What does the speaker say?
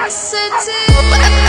I said to you.